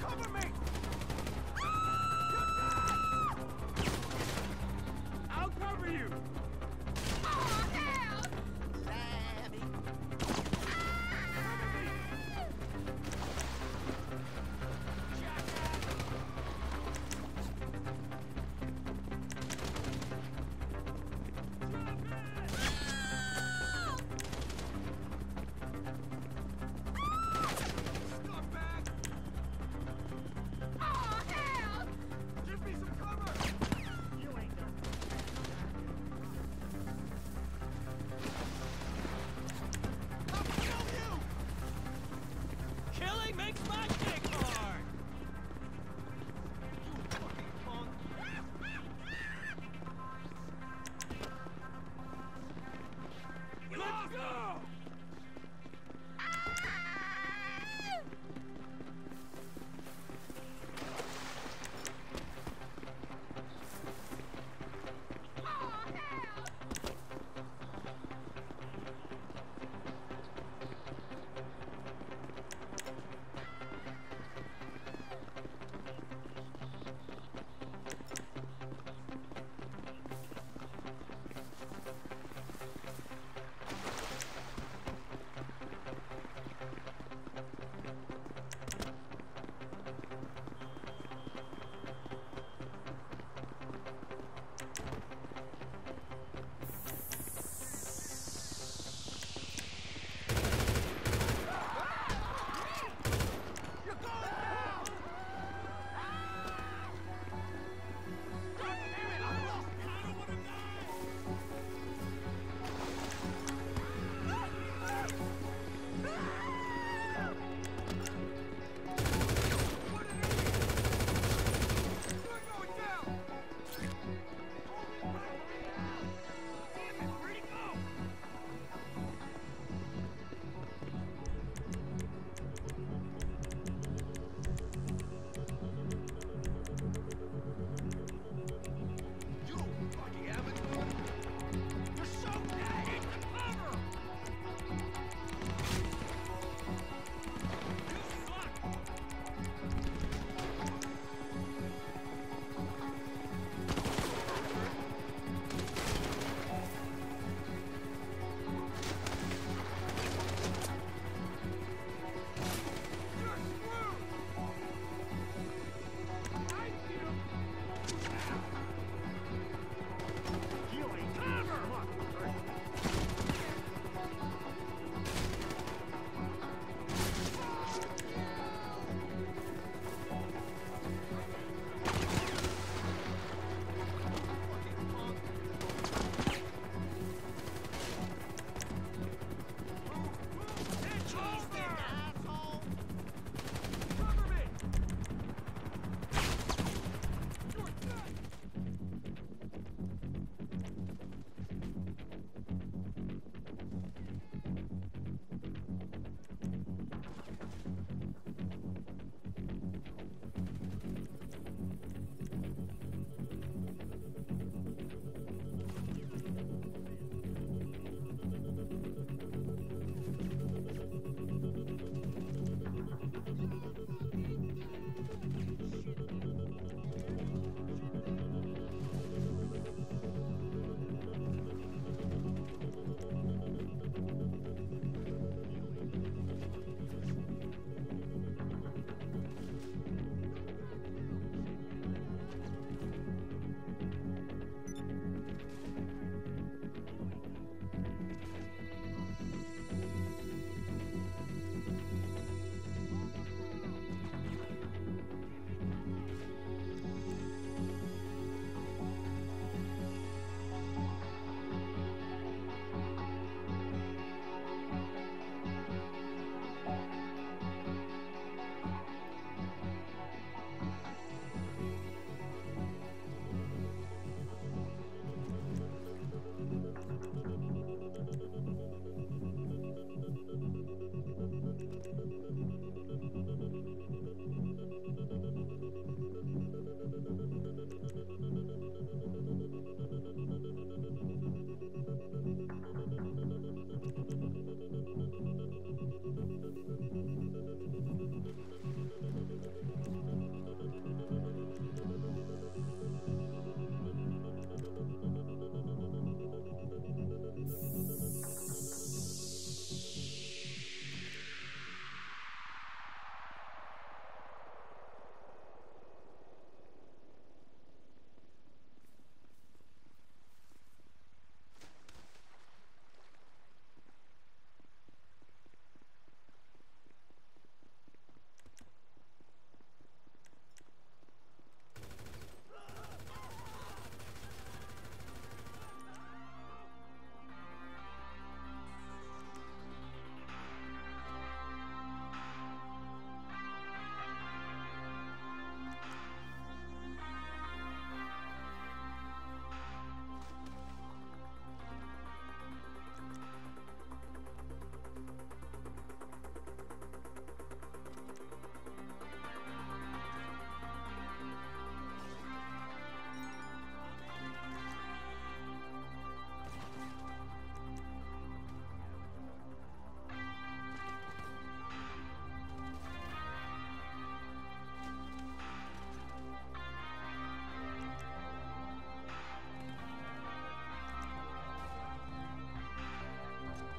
Cover me! Go!